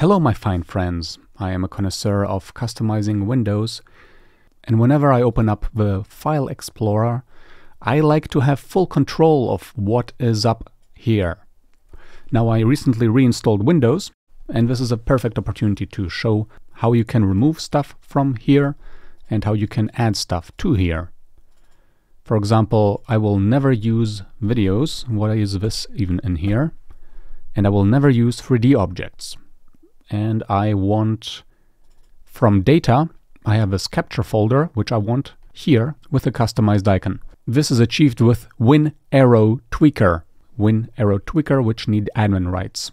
Hello my fine friends, I am a connoisseur of customizing windows and whenever I open up the File Explorer I like to have full control of what is up here. Now I recently reinstalled Windows and this is a perfect opportunity to show how you can remove stuff from here and how you can add stuff to here. For example, I will never use videos, what is this even in here? And I will never use 3D objects and I want from data, I have this capture folder, which I want here with a customized icon. This is achieved with Winaero Tweaker. Winaero Tweaker, which need admin rights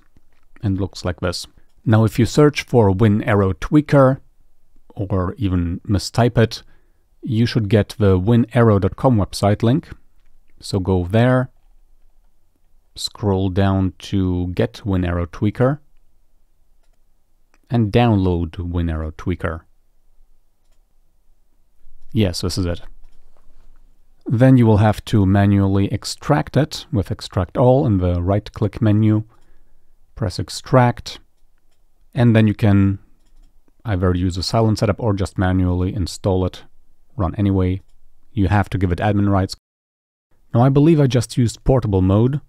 and looks like this. Now, if you search for Winaero Tweaker or even mistype it, you should get the winaero.com website link. So go there, scroll down to get Win Winaero Tweaker, and download Winaero Tweaker. Yes, this is it. Then you will have to manually extract it with extract all in the right click menu. Press extract and then you can either use a silent setup or just manually install it, run anyway. You have to give it admin rights. Now I believe I just used portable mode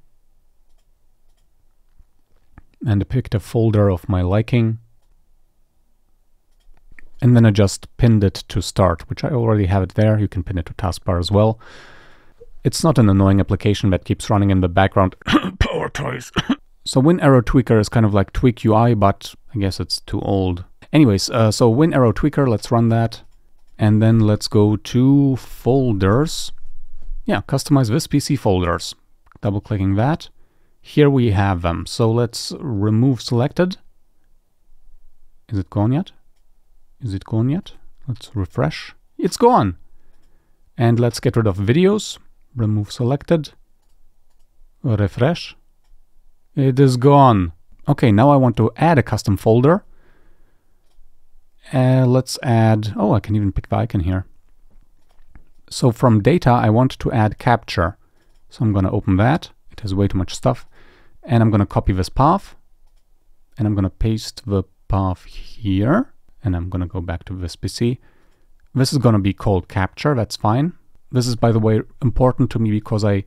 and picked a folder of my liking and then I just pinned it to start, which I already have it there. You can pin it to taskbar as well. It's not an annoying application that keeps running in the background. PowerToys. so Winaero Tweaker is kind of like Tweak UI, but I guess it's too old. Anyways, uh, so Winaero Tweaker, let's run that. And then let's go to folders. Yeah, customize this PC folders. Double clicking that. Here we have them. So let's remove selected. Is it gone yet? Is it gone yet? Let's refresh. It's gone. And let's get rid of videos. Remove selected. Refresh. It is gone. Okay, now I want to add a custom folder. Uh, let's add, oh, I can even pick the icon here. So from data, I want to add capture. So I'm going to open that. It has way too much stuff. And I'm going to copy this path. And I'm going to paste the path here and I'm going to go back to this PC. This is going to be called capture, that's fine. This is, by the way, important to me because I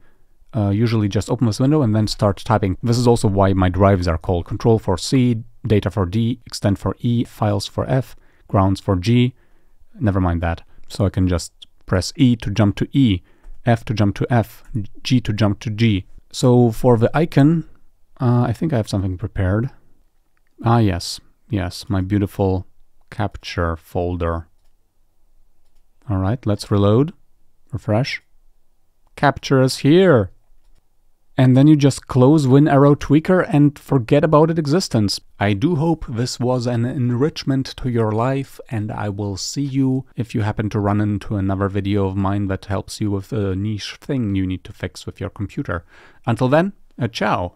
uh, usually just open this window and then start typing. This is also why my drives are called control for C, data for D, extend for E, files for F, grounds for G. Never mind that. So I can just press E to jump to E, F to jump to F, G to jump to G. So for the icon, uh, I think I have something prepared. Ah, yes, yes, my beautiful capture folder. All right, let's reload, refresh. Capture is here. And then you just close Winaero Tweaker and forget about its existence. I do hope this was an enrichment to your life and I will see you if you happen to run into another video of mine that helps you with a niche thing you need to fix with your computer. Until then, a ciao!